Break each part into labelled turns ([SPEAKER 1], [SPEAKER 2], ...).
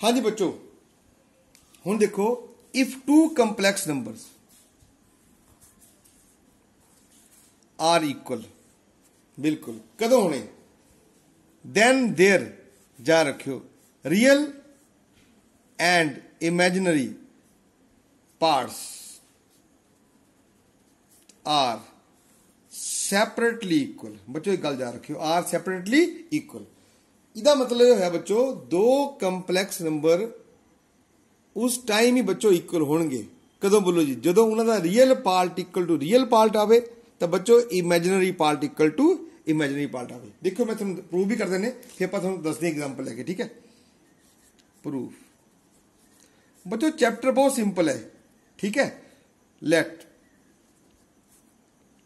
[SPEAKER 1] हाँ जी बच्चों हूँ देखो if two complex number are equal बिल्कुल, कदों होने? दैन देर जा रखियो real and imaginary parts are separately equal बच्चों, एक गल जा रखियो आर सेपरेटली इक्वल ਇਹਦਾ ਮਤਲਬ ਇਹ ਹੋਇਆ ਬੱਚੋ ਦੋ ਕੰਪਲੈਕਸ ਨੰਬਰ ਉਸ ਟਾਈਮ ਹੀ ਬੱਚੋ ਇਕੁਅਲ ਹੋਣਗੇ ਕਦੋਂ ਬੋਲੋ ਜੀ ਜਦੋਂ ਉਹਨਾਂ ਦਾ real part equal to real part ਆਵੇ ਤਾਂ ਬੱਚੋ imaginary part equal to imaginary part ਆਵੇ ਦੇਖੋ ਮੈਂ ਤੁਹਾਨੂੰ ਪ੍ਰੂਵ ਵੀ ਕਰ ਦਿੰਨੇ ਫਿਰ ਆਪਾਂ ਤੁਹਾਨੂੰ ਦੱਸਦੇ ਐਗਜ਼ਾਮਪਲ ਲੈ ਕੇ ਠੀਕ ਹੈ ਪ੍ਰੂਫ ਬੱਚੋ ਚੈਪਟਰ ਬਹੁਤ ਸਿੰਪਲ ਹੈ ਠੀਕ ਹੈ let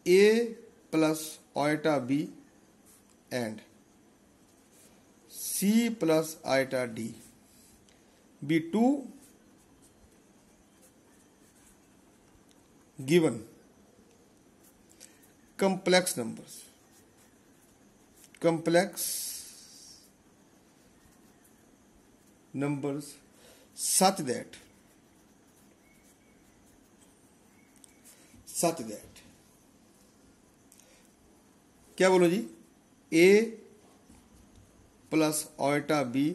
[SPEAKER 1] a plus iota b and C plus iota D be two given complex number complex number such that such that क्या बोलो जी? A plus iota B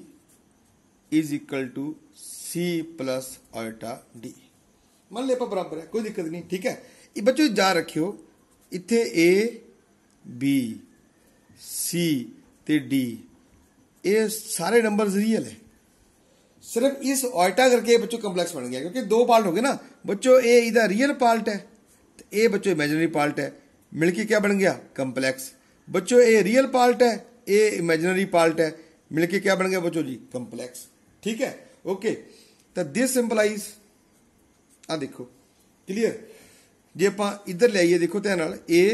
[SPEAKER 1] is equal to C plus iota D मान लिया पर बराबर है, कोई दिक्कत नहीं, ठीक है? बच्चों जा रखियो इतने ए बी सी ते डी ये सारे नंबर रियल है। सिर्फ़ इस ऑयटा करके बच्चों कम्प्लेक्स बन गया, क्योंकि दो पार्ट हो गए ना। बच्चों ए इधर रियल पार्ट है तो ए बच्चों इमेजनरी पार्ट है, मिलके क्या बन गया? कम्प्लेक्स बच्चों ए रियल पार्ट है ए इमेजनरी पार्ट है। मिलके क्या बन गया बच्चों जी? कंप्लेक्स ठीक है? ओके तो दिस इंप्लाइज आ देखो। क्लियर जे आप इधर ले आइए, देखो ध्यान ए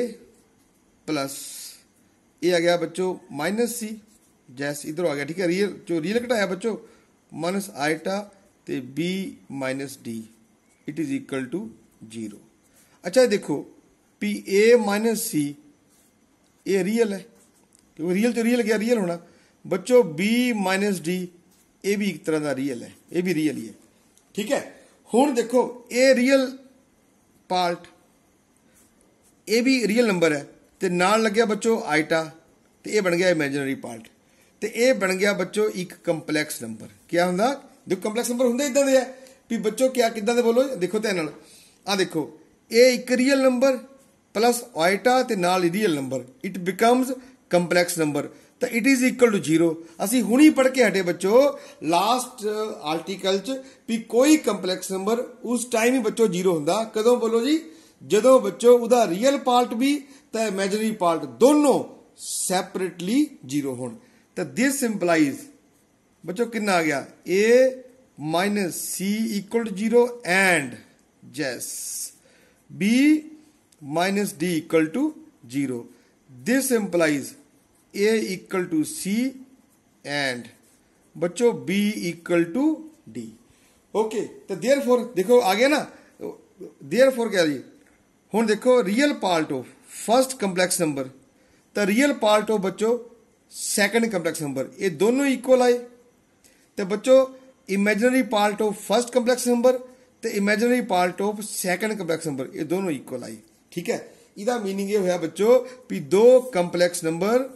[SPEAKER 1] प्लस ए आ गया बच्चों माइनस सी जैस इधर आ गया, ठीक है? रियल जो रियल घटाया बच्चों माइनस आइटा तो B minus D it is equal to zero अच्छा देखो। P A minus C a real है। ਰੀਅਲ ਹੈ ਕਿਉਂਕਿ ਰੀਅਲ ਤੋਂ ਰੀਅਲ ਗਿਆ ਰੀਅਲ ਹੋਣਾ। ਬੱਚੋ, b ਮਾਈਨਸ d ਇਹ ਵੀ ਇੱਕ ਤਰ੍ਹਾਂ ਦਾ ਰੀਅਲ ਹੈ। ਇਹ ਵੀ ਰੀਅਲ ਹੀ ਹੈ। ਠੀਕ ਹੈ? ਹੁਣ ਦੇਖੋ ਇਹ ਰੀਅਲ ਪਾਰਟ ਇਹ ਵੀ ਰੀਅਲ ਨੰਬਰ ਹੈ। ਤੇ ਨਾਲ ਲੱਗਿਆ ਬੱਚੋ ਆਈਟਾ ਤੇ ਇਹ ਬਣ ਗਿਆ ਇਮੇਜਿਨਰੀ ਪਾਰਟ ਤੇ ਇਹ ਬਣ ਗਿਆ ਬੱਚੋ, ਇੱਕ ਕੰਪਲੈਕਸ ਨੰਬਰ ਕੀ ਹੁੰਦਾ? ਦੇਖੋ ਕੰਪਲੈਕਸ ਨੰਬਰ ਹੁੰਦੇ ਇਦਾਂ ਦੇ ਆ। ਵੀ ਬੱਚੋ, ਕਿਆ ਕਿਦਾਂ ਦੇ ਬੋਲੋ? ਦੇਖੋ ਧਿਆਨ ਨਾਲ। ਆ ਦੇਖੋ ਇਹ ਇੱਕ ਰੀਅਲ ਨੰਬਰ ਪਲੱਸ ਆਈਟਾ ਤੇ ਨਾਲ real number it becomes complex number, ਤਾਂ ਇਟ ਇਜ਼ ਇਕੁਅਲ ਟੂ 0 ਅਸੀਂ ਹੁਣੀ ਪੜ ਕੇ ਹਟੇ ਬੱਚੋ ਲਾਸਟ ਆਰਟੀਕਲ ਚ ਵੀ ਕੋਈ ਕੰਪਲੈਕਸ ਨੰਬਰ ਉਸ ਟਾਈਮ ਹੀ ਬੱਚੋ 0 ਹੁੰਦਾ। ਕਦੋਂ ਬੋਲੋ ਜੀ? ਜਦੋਂ ਬੱਚੋ ਉਹਦਾ ਰੀਅਲ ਪਾਰਟ ਵੀ ਤੇ ਇਮੇਜਿਨਰੀ ਪਾਰਟ ਦੋਨੋਂ ਸੈਪਰੇਟਲੀ 0 ਹੋਣ। ਤਾਂ ਦਿਸ ਇੰਪਲਾਈਜ਼ ਬੱਚੋ ਕਿੰਨਾ ਆ ਗਿਆ? A c equal to 0 and yes, b minus d equal to 0 this implies A equal to C and बच्चों B equal to D okay तो देयर फोर देखो आ गया ना देयर फोर क्या जी हूँ देखो real part of first complex number तो रियल पार्ट ऑफ बच्चों सेकंड कंपलैक्स नंबर ये दोनों इक्वल आए तो बच्चों imaginary part of first complex number तो imaginary part of second complex number ये दोनों इक्वल आई ठीक है ਇਹਦਾ ਮੀਨਿੰਗ ਇਹ ਹੋਇਆ ਬੱਚੋ ਵੀ ਦੋ ਕੰਪਲੈਕਸ ਨੰਬਰ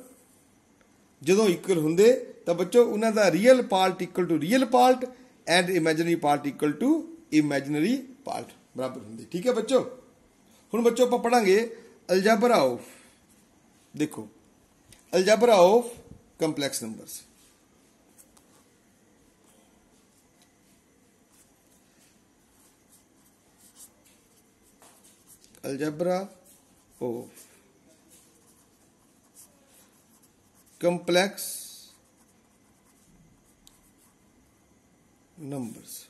[SPEAKER 1] ਜਦੋਂ ਇਕੁਅਲ ਹੁੰਦੇ ਤਾਂ ਬੱਚੋ ਉਹਨਾਂ ਦਾ real part equal to real part and imaginary part equal to imaginary part ਬਰਾਬਰ ਹੁੰਦੇ ਠੀਕ ਹੈ ਬੱਚੋ ਹੁਣ ਬੱਚੋ ਆਪਾਂ ਪੜਾਂਗੇ ਅਲਜਬਰਾ ਆਫ ਦੇਖੋ algebra of complex numbers algebra को कंप्लेक्स नंबर्स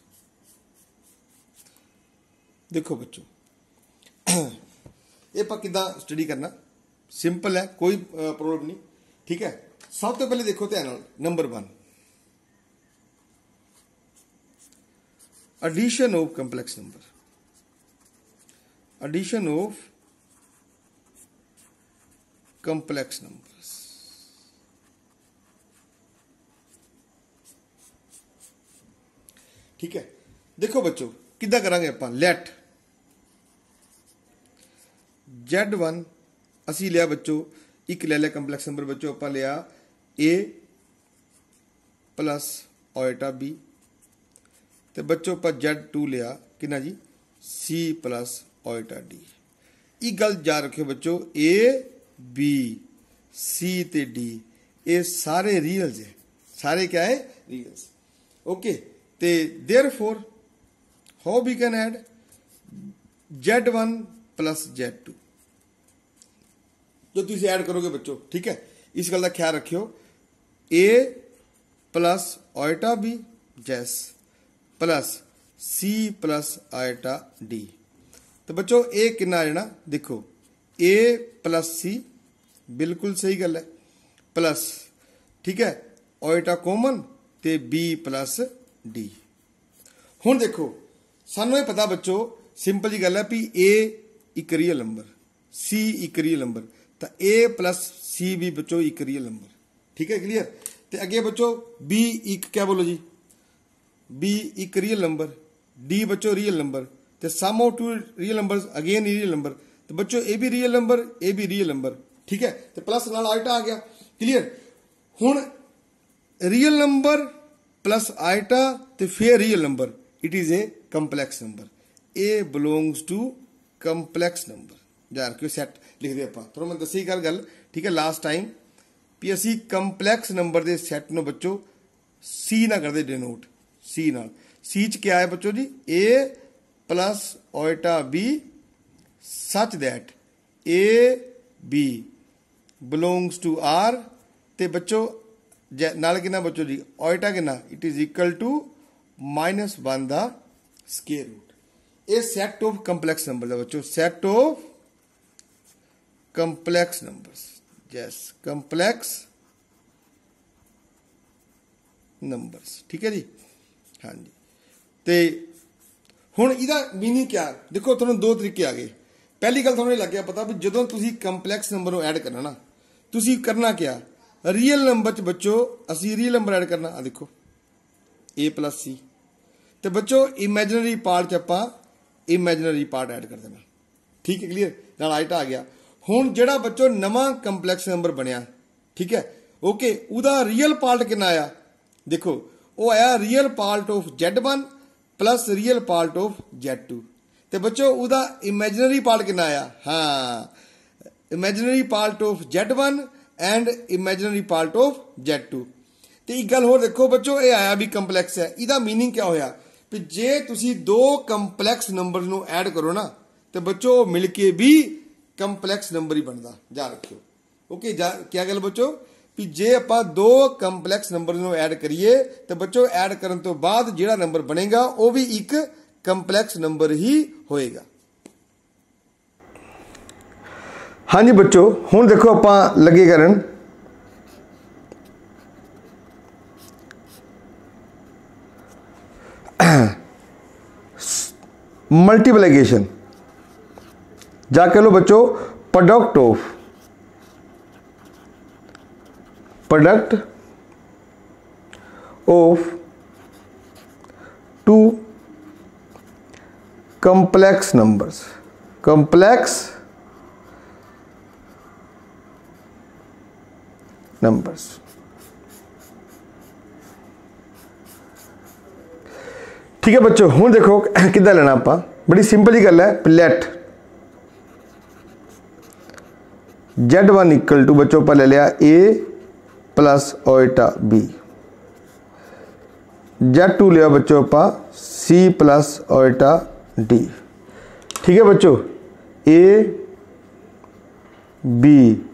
[SPEAKER 1] देखो बच्चों, ये कि स्टडी करना। सिंपल है, कोई प्रॉब्लम नहीं। ठीक है? सब तो पहले देखो ध्यान number one addition of complex number addition of complex numbers. ठीक है? देखो बच्चों कि करा अपन? लैट जैड वन असी लिया बच्चों, एक ले लिया कंपलैक्स नंबर बच्चों, अपन लिया ए प्लस ओटा बी तो बच्चों पर जैड टू लिया कि जी? सी प्लस ओटा डी एक गल याद रखियो बच्चों ए B C ਤੇ D ਇਹ ਸਾਰੇ ਰੀਅਲਸ ਹੈ ਸਾਰੇ ਕਿਆ ਹੈ ਰੀਅਲਸ ਓਕੇ ਤੇ therefore how we can add Z1 Z2 ਜੋ ਤੁਸੀਂ ਐਡ ਕਰੋਗੇ ਬੱਚੋ ਠੀਕ ਹੈ ਇਸ ਗੱਲ ਦਾ ਖਿਆਲ ਰੱਖਿਓ A plus iota B Jas plus C plus iota D ਤੇ ਬੱਚੋ ਇਹ ਕਿੰਨਾ ਆ ਜਾਣਾ ਦੇਖੋ A ਪਲੱਸ C ਬਿਲਕੁਲ ਸਹੀ ਗੱਲ ਹੈ ਪਲੱਸ ਠੀਕ ਹੈ ਆਇਟਾ ਕਾਮਨ ਤੇ B ਪਲੱਸ D ਹੁਣ ਦੇਖੋ ਸਾਨੂੰ ਇਹ ਪਤਾ ਬੱਚੋ ਸਿੰਪਲ ਜੀ ਗੱਲ ਹੈ ਵੀ A ਇੱਕ ਰੀਅਲ ਨੰਬਰ C ਇੱਕ ਰੀਅਲ ਨੰਬਰ ਤਾਂ A C ਵੀ ਬੱਚੋ ਇੱਕ ਰੀਅਲ ਨੰਬਰ ਠੀਕ ਹੈ ਕਲੀਅਰ ਤੇ ਅੱਗੇ ਬੱਚੋ B ਇੱਕ ਕਿਆ ਬੋਲੋ ਜੀ B ਇੱਕ ਰੀਅਲ ਨੰਬਰ D ਬੱਚੋ ਰੀਅਲ ਨੰਬਰ ਤੇ sum of two real numbers again real number ਤੇ ਬੱਚੋ ਇਹ ਵੀ ਰੀਅਲ ਨੰਬਰ ਇਹ ਵੀ ਰੀਅਲ ਨੰਬਰ ਠੀਕ ਹੈ? ਤੇ ਪਲੱਸ ਨਾਲ ਆਇਟਾ ਆ ਗਿਆ। ਕਲੀਅਰ ਹੁਣ ਰੀਅਲ ਨੰਬਰ ਪਲੱਸ ਆਇਟਾ ਤੇ ਫਿਰ real number it is a complex number ਇਹ ਬਿਲੋਂਗਸ ਟੂ ਕੰਪਲੈਕਸ ਨੰਬਰ ਯਾਰ, ਕਿਉਂ ਸੈੱਟ ਲਿਖਦੇ ਆਪਾਂ? ਤੁਹਾਨੂੰ ਮੈਂ ਦੱਸੀ ਗੱਲ ਗੱਲ, ਠੀਕ ਹੈ ਲਾਸਟ ਟਾਈਮ ਵੀ ਅਸੀਂ ਕੰਪਲੈਕਸ ਨੰਬਰ ਦੇ ਸੈੱਟ ਨੂੰ ਬੱਚੋ ਸੀ ਨਾ ਕਰਦੇ ਡਿਨੋਟ ਸੀ ਨਾਲ। ਸੀ ਚ ਕੀ ਹੈ ਬੱਚੋ ਜੀ? A plus iota b such that a, b belongs to R ਤੇ ਬੱਚੋ ਨਾਲ ਕਿੰਨਾ ਬੱਚੋ ਜੀ? ਓਇਟਾ ਕਿੰਨਾ? ਇਟ ਇਜ਼ ਇਕੁਅਲ ਟੂ -1 ਦਾ ਸਕੇਅਰ ਰੂਟ ਇਹ ਸੈਟ ਆਫ ਕੰਪਲੈਕਸ ਨੰਬਰ ਦਾ ਬੱਚੋ set of complex numbers yes complex numbers ਠੀਕ ਹੈ ਜੀ? ਹਾਂਜੀ। ਤੇ ਹੁਣ ਇਹਦਾ ਮੀਨਿੰਗ ਕੀ ਦੇਖੋ, ਤੁਹਾਨੂੰ ਦੋ ਤਰੀਕੇ ਆ ਗਏ। ਪਹਿਲੀ ਗੱਲ ਤੁਹਾਨੂੰ ਇਹ ਲੱਗਿਆ ਪਤਾ ਵੀ ਜਦੋਂ ਤੁਸੀਂ ਕੰਪਲੈਕਸ ਨੰਬਰ ਨੂੰ ਐਡ ਕਰਨਾ ਨਾ ਤੁਸੀਂ ਕਰਨਾ ਕਿਆ? ਰੀਅਲ ਨੰਬਰ ਚ ਬੱਚੋ, ਅਸੀਂ ਰੀਅਲ ਨੰਬਰ ਐਡ ਕਰਨਾ। ਆ ਦੇਖੋ। A c ਤੇ ਬੱਚੋ ਇਮੇਜਿਨਰੀ ਪਾਰਟ ਚ ਆਪਾਂ ਇਮੇਜਿਨਰੀ ਪਾਰਟ ਐਡ ਕਰ ਦੇਣਾ। ਠੀਕ ਹੈ ਕਲੀਅਰ ਨਾਲ ਆਇਟਾ ਆ ਗਿਆ। ਹੁਣ ਜਿਹੜਾ ਬੱਚੋ ਨਵਾਂ ਕੰਪਲੈਕਸ ਨੰਬਰ ਬਣਿਆ, ਠੀਕ ਹੈ? ਓਕੇ ਉਹਦਾ ਰੀਅਲ ਪਾਰਟ ਕਿੰਨਾ ਆਇਆ? ਦੇਖੋ, ਉਹ ਆਇਆ real part of Z1 plus real part of Z2 ਤੇ ਬੱਚੋ, ਉਹਦਾ ਇਮੇਜਿਨਰੀ ਪਾਰਟ ਕਿੰਨਾ ਆਇਆ? ਹਾਂ imaginary part of Z1 and imaginary part of Z2 ਤੇ ਇੱਕ ਗੱਲ ਹੋਰ ਦੇਖੋ ਬੱਚੋ ਇਹ ਆਇਆ ਵੀ ਕੰਪਲੈਕਸ ਹੈ ਇਹਦਾ मीनिंग ਕੀ ਹੋਇਆ ਕਿ ਜੇ ਤੁਸੀਂ ਦੋ ਕੰਪਲੈਕਸ ਨੰਬਰ ਨੂੰ ਐਡ ਕਰੋ ਨਾ ਤੇ ਬੱਚੋ ਮਿਲ ਕੇ ਵੀ ਕੰਪਲੈਕਸ ਨੰਬਰ ਹੀ ਬਣਦਾ ਜਾ ਰੱਖਿਓ ਓਕੇ ਕੀ ਗੱਲ ਬੱਚੋ ਵੀ ਜੇ ਆਪਾਂ ਦੋ ਕੰਪਲੈਕਸ ਨੰਬਰ ਨੂੰ ਐਡ ਕਰੀਏ ਤੇ ਬੱਚੋ ਐਡ ਕਰਨ ਤੋਂ ਬਾਅਦ ਜਿਹੜਾ ਨੰਬਰ ਬਣੇਗਾ ਉਹ ਵੀ ਇੱਕ ਕੰਪਲੈਕਸ ਨੰਬਰ ਹੀ ਹੋਏਗਾ ਹਾਂਜੀ ਬੱਚੋ ਹੁਣ ਦੇਖੋ ਆਪਾਂ ਲੱਗੇ ਕਰਨ ਮਲਟੀਪਲੀਕੇਸ਼ਨ जा कह लो बच्चों product of product of two complex numbers complex numbers ठीक है बच्चों हूँ देखो कि लेना आप? बड़ी सिंपल ही गल है let z one equal to बच्चों पर ले लिया a plus iota b z two लिया बच्चों पर सी प्लस ओइटा डी ठीक है बच्चों? A b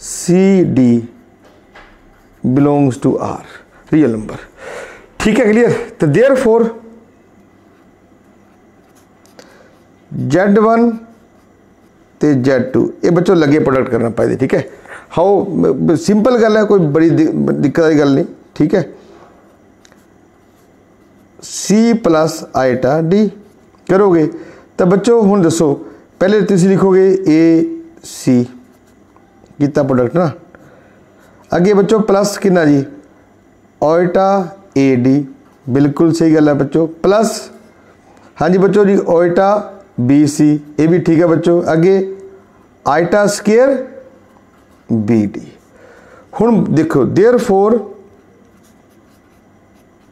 [SPEAKER 1] c d belongs to R, real number. ठीक है क्लियर तो देयर फोर जेड वन तो जेड टू ये बच्चों लगे प्रोडक्ट करना पाए ठीक है? हाओ सिंपल गल है कोई बड़ी दिक्कत वाली गल नहीं ठीक है? सी प्लस आइटा डी करोगे तो बच्चों हूँ दसो पहले तुम लिखोगे ए सी किता प्रोडक्ट ना? ਅੱਗੇ ਬੱਚੋ ਪਲੱਸ ਕਿੰਨਾ ਜੀ ਆਇਟਾ AD ਬਿਲਕੁਲ ਸਹੀ ਗੱਲ ਹੈ ਬੱਚੋ ਪਲੱਸ ਹਾਂਜੀ ਬੱਚੋ ਜੀ ਓਇਟਾ BC ਇਹ ਵੀ ਠੀਕ ਹੈ ਬੱਚੋ ਅੱਗੇ ਆਈਟਾ ਸਕੁਅਰ BD ਹੁਣ ਦੇਖੋ देयरफॉर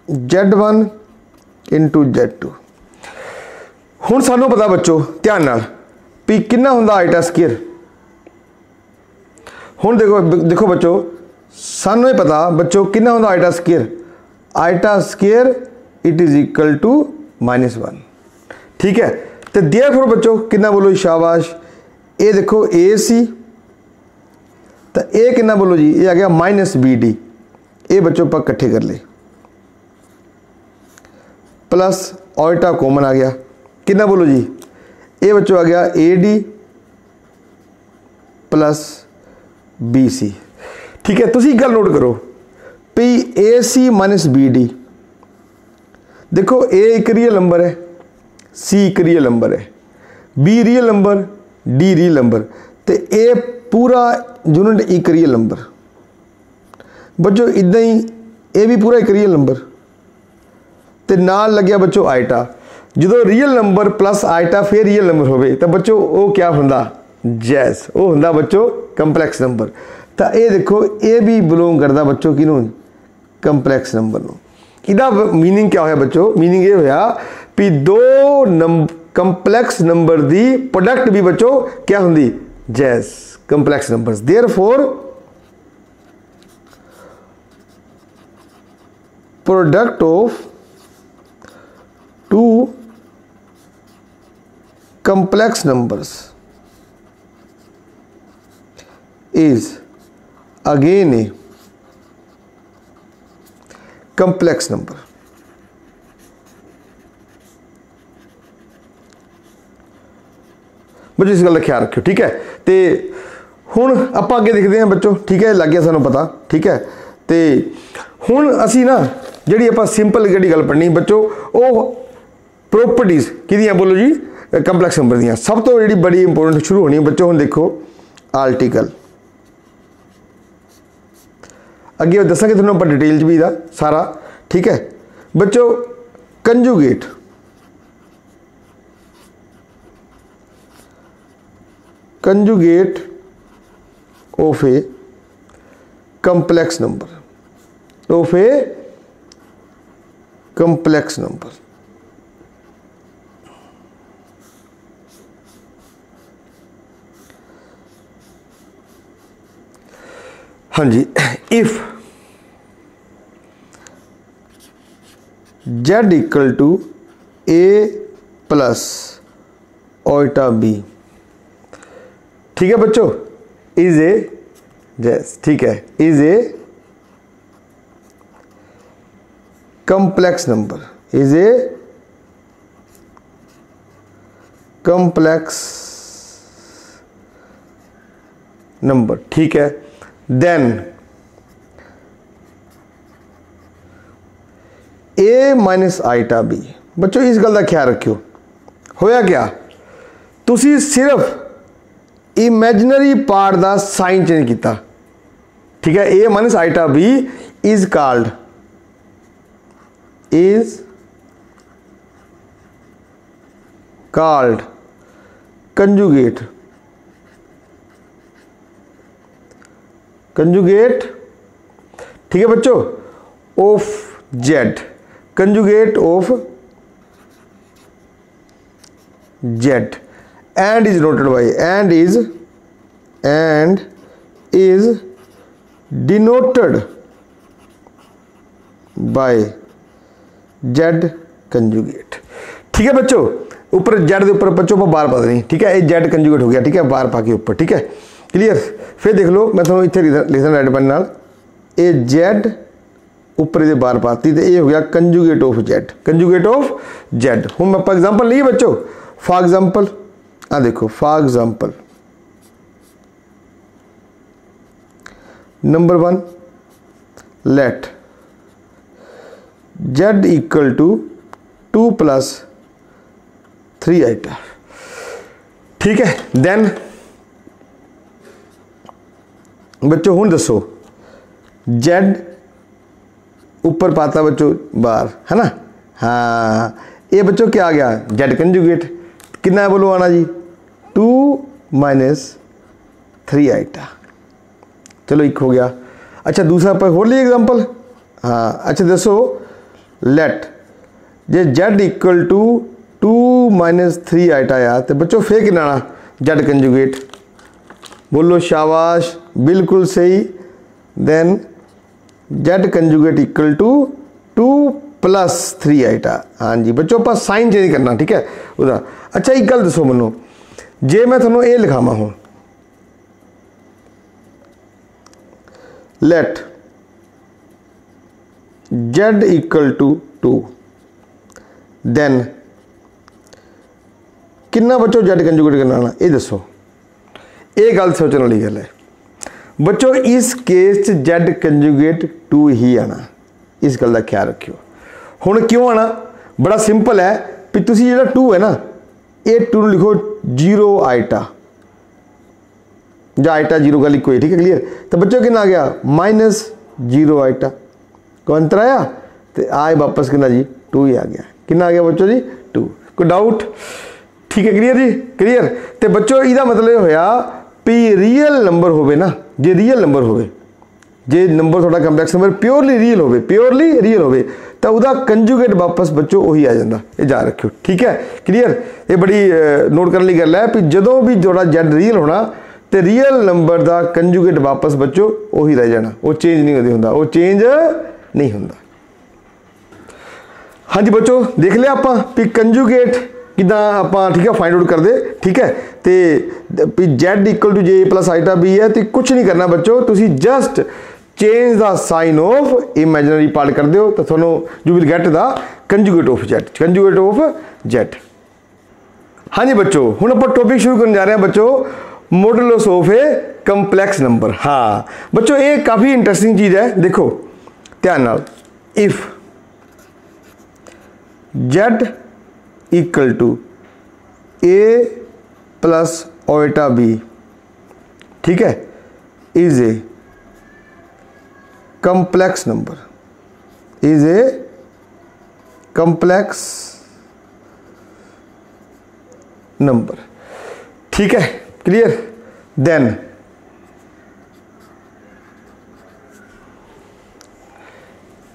[SPEAKER 1] Z1 Z2 ਹੁਣ ਸਾਨੂੰ ਪਤਾ ਬੱਚੋ ਧਿਆਨ ਨਾਲ ਵੀ ਕਿੰਨਾ ਹੁੰਦਾ ਆਈਟਾ ਸਕੁਅਰ ਹੁਣ ਦੇਖੋ ਦੇਖੋ ਬੱਚੋ ਸਾਨੂੰ ਇਹ ਪਤਾ ਬੱਚੋ ਕਿੰਨਾ ਹੁੰਦਾ iota square iota square it is equal to -1 ਠੀਕ ਹੈ ਤੇ देयरफॉर ਬੱਚੋ ਕਿੰਨਾ ਬੋਲੋ ਸ਼ਾਬਾਸ਼ ਇਹ ਦੇਖੋ a ਸੀ ਤਾਂ ਇਹ ਕਿੰਨਾ ਬੋਲੋ ਜੀ ਇਹ ਆ ਗਿਆ -bd ਇਹ ਬੱਚੋ ਆਪਾਂ ਇਕੱਠੇ ਕਰ ਲਏ ਪਲੱਸ ਆਲਟਾ ਕਾਮਨ ਆ ਗਿਆ ਕਿੰਨਾ ਬੋਲੋ ਜੀ ਇਹ ਬੱਚੋ ਆ ਗਿਆ AD ਪਲੱਸ BC ਠੀਕ ਹੈ, ਤੁਸੀਂ ਗੱਲ ਨੋਟ ਕਰੋ ਪੀ AC BD ਦੇਖੋ, A ਇੱਕ ਰੀਅਲ ਨੰਬਰ ਹੈ, C ਇੱਕ ਰੀਅਲ ਨੰਬਰ ਹੈ। B real number D real number ਤੇ A ਪੂਰਾ ਯੂਨਿਟ ਇੱਕ ਰੀਅਲ ਨੰਬਰ ਬੱਚੋ ਇਦਾਂ ਹੀ ਇਹ ਵੀ ਪੂਰਾ ਇੱਕ ਰੀਅਲ ਨੰਬਰ ਤੇ ਨਾਲ ਲੱਗਿਆ ਬੱਚੋ ਆਈਟਾ ਜਦੋਂ ਰੀਅਲ ਨੰਬਰ ਪਲੱਸ ਆਈਟਾ ਫਿਰ ਰੀਅਲ ਨੰਬਰ ਹੋਵੇ, ਤਾਂ ਬੱਚੋ, ਉਹ ਕੀ ਹੁੰਦਾ? ਜੈਸ ਉਹ ਹੁੰਦਾ ਬੱਚੋ ਕੰਪਲੈਕਸ ਨੰਬਰ ਤਾਂ ਇਹ ਦੇਖੋ ਇਹ ਵੀ ਬਿਲੋਂਗ ਕਰਦਾ ਬੱਚੋ ਕਿਨੂੰ ਕੰਪਲੈਕਸ ਨੰਬਰ ਨੂੰ ਇਹਦਾ मीनिंग ਕੀ ਹੋਇਆ ਬੱਚੋ मीनिंग ਇਹ ਹੋਇਆ ਵੀ ਦੋ ਕੰਪਲੈਕਸ ਨੰਬਰ ਦੀ ਪ੍ਰੋਡਕਟ ਵੀ ਬੱਚੋ ਕੀ ਹੁੰਦੀ ਜੈਸ complex numbers therefore product of two complex numbers is again a complex number ਬੱਚੋ ਇਸ ਗੱਲ ਦਾ ਖਿਆਲ ਰੱਖਿਓ ਠੀਕ ਹੈ ਤੇ ਹੁਣ ਆਪਾਂ ਅੱਗੇ ਦੇਖਦੇ ਹਾਂ ਬੱਚੋ ਠੀਕ ਹੈ ਲੱਗ ਗਿਆ ਸਾਨੂੰ ਪਤਾ ਠੀਕ ਹੈ ਤੇ ਹੁਣ ਅਸੀਂ ਨਾ ਜਿਹੜੀ ਆਪਾਂ ਸਿੰਪਲ ਜਿਹੜੀ ਗੱਲ ਪੜਨੀ ਬੱਚੋ ਉਹ ਪ੍ਰੋਪਰਟੀਆਂ ਕਿਹਦੀਆਂ ਬੋਲੋ ਜੀ ਕੰਪਲੈਕਸ ਨੰਬਰ ਦੀਆਂ ਸਭ ਤੋਂ ਜਿਹੜੀ ਬੜੀ ਇੰਪੋਰਟੈਂਟ ਸ਼ੁਰੂ ਹੋਣੀ ਬੱਚੋ ਹੁਣ ਦੇਖੋ ਆਰਟੀਕਲ ਅੱਗੇ ਉਹ ਦੱਸਾਂਗੇ ਤੁਹਾਨੂੰ ਆਪਾਂ ਡਿਟੇਲ ਚ ਵੀ ਦਾ ਸਾਰਾ ਠੀਕ ਹੈ ਬੱਚੋ conjugate conjugate of a complex number of a complex हाँ जी if z equal to a plus iota b ठीक है बच्चों? इज़ ए जैस ठीक है। Is a complex number is a complex number ठीक है? then a minus iota b ਬੱਚੋ ਇਸ ਗੱਲ ਦਾ ਖਿਆਲ ਰੱਖਿਓ ਹੋਇਆ ਕਿਆ ਤੁਸੀਂ ਸਿਰਫ ਇਮੇਜਿਨਰੀ ਪਾਰਟ ਦਾ ਸਾਈਨ ਚੇਂਜ ਕੀਤਾ ਠੀਕ ਹੈ a minus iota b is called is called conjugate conjugate ठीक है बच्चों? Of z conjugate of z and is noted by and is and is denoted by z conjugate ठीक है बच्चों? ऊपर जेड के ऊपर बच्चों को बार पा नहीं। ठीक है? ये जेड कंजुगेट हो गया। ठीक है? बार पा के ऊपर। ठीक है? ਕਲੀਅਰ ਫਿਰ ਦੇਖ ਲਓ ਮੈਂ ਤੁਹਾਨੂੰ ਇੱਥੇ ਲਿਖਣਾ ਰੈਡ ਪੈਨ ਨਾਲ ਇਹ z ਉੱਪਰ ਇਹਦੇ ਬਾਰ ਪਾਤੀ ਤੇ ਇਹ ਹੋ ਗਿਆ conjugate of z conjugate of z ਹੁਣ ਆਪਾਂ ਐਗਜ਼ਾਮਪਲ ਲਈਏ ਬੱਚੋ ਫਾਰ ਐਗਜ਼ਾਮਪਲ ਆ ਦੇਖੋ for example number 1 let z equal to 2 plus 3 iota ਠੀਕ ਹੈ ਦੈਨ ਬੱਚੋ ਹੁਣ ਦੱਸੋ z ऊपर पाता बच्चों बार है ना हाँ ये बच्चों क्या आ गया जेड कंजुगेट कितना है बोलो आना जी टू माइनस थ्री आइटा चलो एक हो गया अच्छा दूसरा पर हो लिया एग्जाम्पल हाँ अच्छा दसो let Z Z equal to two minus three iota आया तो बच्चों फेर कितना आना जेड कंजुगेट बोलो शाबाश बिल्कुल सही। Then z conjugate equal to two plus three iota हाँ जी, बच्चों पर साइन चेंज करना, ठीक है? उधर। अच्छा एक गल दसो मनो। जे मैं थोनों ए लिखाव हूँ। Let z equal to two then कि बच्चों जेड कंजुगेट करना ये दसो। ये गल सोचने वाली गल है। ਬੱਚੋ, ਇਸ ਕੇਸ 'ਚ Z ਕੰਜੂਗੇਟ 2 ਹੀ ਆਣਾ। ਇਸ ਗੱਲ ਦਾ ਖਿਆਲ ਰੱਖਿਓ। ਹੁਣ ਕਿਉਂ ਆਣਾ? ਬੜਾ ਸਿੰਪਲ ਹੈ ਕਿ ਤੁਸੀਂ ਜਿਹੜਾ 2 ਹੈ ਨਾ, ਇਹ 2 ਨੂੰ ਲਿਖੋ 0 ਆਇਟਾ ਜਾਂ ਆਇਟਾ 0 का लिखो ਠੀਕ ਹੈ ਕਲੀਅਰ ਤਾਂ ਬੱਚੋ, ਕਿੰਨਾ ਆ ਗਿਆ? ਮਾਈਨਸ जीरो आइटा को ਅੰਤਰ ਆਇਆ? तो ਆਏ ਵਾਪਸ कितना ਜੀ? टू ਹੀ ਆ ਗਿਆ। ਕਿੰਨਾ ਆ ਗਿਆ ਬੱਚੋ ਜੀ? टू ਕੋਈ ਡਾਊਟ ਠੀਕ ਹੈ ਕਲੀਅਰ ਜੀ? ਕਲੀਅਰ ਤੇ ਬੱਚੋ, ਇਹਦਾ ਮਤਲਬ ਇਹ ਹੋਇਆ ਪੀ ਰੀਅਲ ਨੰਬਰ ਹੋਵੇ ਨਾ ਜੇ ਰੀਅਲ ਨੰਬਰ ਹੋਵੇ, ਜੇ ਨੰਬਰ ਤੁਹਾਡਾ ਕੰਪਲੈਕਸ ਨੰਬਰ ਪਿਓਰਲੀ ਰੀਅਲ ਹੋਵੇ ਪਿਓਰਲੀ ਰੀਅਲ ਹੋਵੇ, ਤਾਂ ਉਹਦਾ ਕੰਜੂਗੇਟ ਵਾਪਸ ਬੱਚੋ ਉਹੀ ਆ ਜਾਂਦਾ, ਇਹ ਯਾਦ ਰੱਖਿਓ, ਠੀਕ ਹੈ? ਕਲੀਅਰ ਇਹ ਬੜੀ ਨੋਟ ਕਰਨ ਲਈ ਗੱਲ ਹੈ ਵੀ ਜਦੋਂ ਵੀ ਤੁਹਾਡਾ ਜ਼ੈਡ ਰੀਅਲ ਹੋਣਾ, ਤੇ ਰੀਅਲ ਨੰਬਰ ਦਾ ਕੰਜੂਗੇਟ ਵਾਪਸ ਬੱਚੋ ਉਹੀ ਰਹਿ ਜਾਣਾ, ਉਹ ਚੇਂਜ ਨਹੀਂ ਹੁੰਦੀ ਹੁੰਦਾ, ਉਹ ਚੇਂਜ ਨਹੀਂ ਹੁੰਦਾ। ਹਾਂਜੀ ਬੱਚੋ, ਦੇਖ ਲਿਆ ਆਪਾਂ ਵੀ ਕੰਜੂਗੇਟ ਕਿਦਾਂ ਆਪਾਂ, ਠੀਕ ਹੈ ਫਾਈਂਡ ਆਊਟ ਕਰਦੇ, ਠੀਕ ਹੈ? ਤੇ ਵੀ z j ਆਈਟਾ b ਹੈ ਤੇ ਕੁਝ ਨਹੀਂ ਕਰਨਾ ਬੱਚੋ ਤੁਸੀਂ just change the sign of imaginary part ਕਰਦੇ ਹੋ ਤਾਂ ਤੁਹਾਨੂੰ you will get the conjugate of z conjugate of z ਹਾਂਜੀ ਬੱਚੋ ਹੁਣ ਆਪਾਂ ਟੌਪਿਕ ਸ਼ੁਰੂ ਕਰਨ ਜਾ ਰਹੇ ਹਾਂ ਬੱਚੋ modulus of a complex number ਹਾਂ ਬੱਚੋ ਇਹ ਕਾਫੀ ਇੰਟਰਸਟਿੰਗ ਚੀਜ਼ ਹੈ ਦੇਖੋ ਧਿਆਨ ਨਾਲ if z equal to a iota b. ठीक है? Is a complex number is a complex number ठीक है? Clear then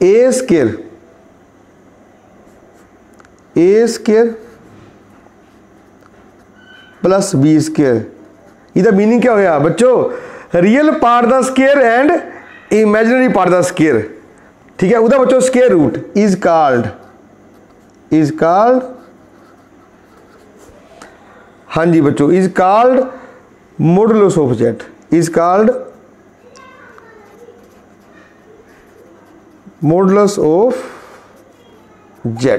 [SPEAKER 1] a square a square plus B square ਇਹਦਾ ਮੀਨਿੰਗ ਕੀ ਹੋਇਆ ਬੱਚੋ real part the square and imaginary part the square ਠੀਕ ਹੈ ਉਹਦਾ ਬੱਚੋ square root is called is called ਹਾਂਜੀ ਬੱਚੋ is called modulus of z is called modulus of z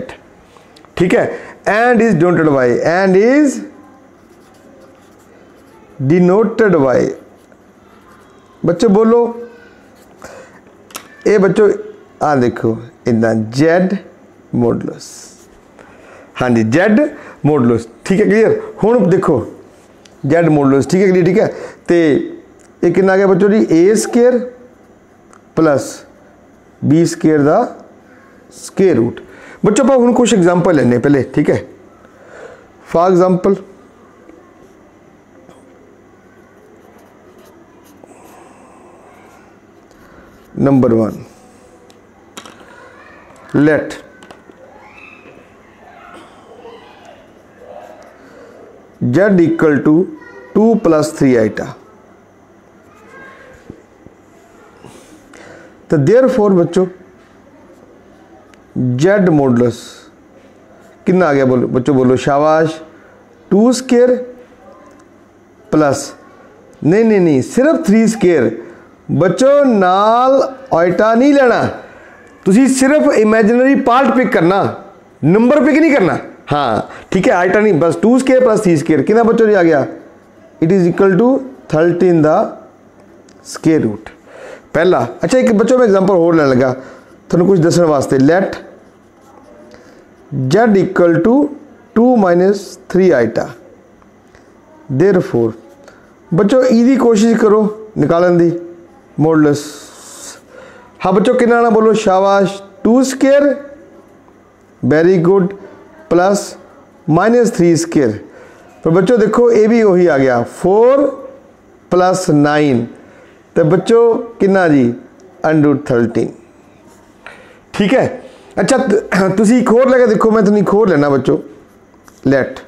[SPEAKER 1] ठीक है and is denoted by and is denoted by बच्चों बोलो ए बच्चों आ देखो इतना जेड मॉडुलस हाँ जी जेड मॉडुलस ठीक है क्लियर हूँ देखो जेड मॉडुलस ठीक है क्लियर ठीक है तो ये कि आ गया बच्चों जी A square plus B square का स्केयर रूट बच्चों पर हम कुछ एग्ज़ाम्पल लेने पहले ठीक है for number one let Z equal to two plus three iota तो देर फोर बच्चों जेड मॉडलस कितना आ गया बोलो? बच्चों बोलो, शाबाश। टू स्केयर प्लस नहीं नहीं नहीं, सिर्फ़ थ्री स्केयर बच्चों नाल आइटा नहीं लेना तुम सिर्फ़ इमेजिनरी पार्ट पिक करना नंबर पिक नहीं करना हाँ ठीक है आइटा नहीं बस two square plus three square कितना बच्चों जी आ गया it is equal to thirteen the square root पहला अच्छा एक बच्चों में एग्जांपल और लेने लगा थोड़ा कुछ दसन वास्ते let z equal to two minus three iota therefore बच्चों ईदी कोशिश करो निकालन दी मोडलस हाँ बच्चों कि बोलो, शाबाश। Two square very good plus minus three square पर बच्चों, देखो ये भी वही आ गया। फोर प्लस नाइन तो बच्चों कि जी? अंडर थर्टीन ठीक है? अच्छा तुम खोर लगे, देखो, मैं तुम्हें खोर लेना, बच्चों। Let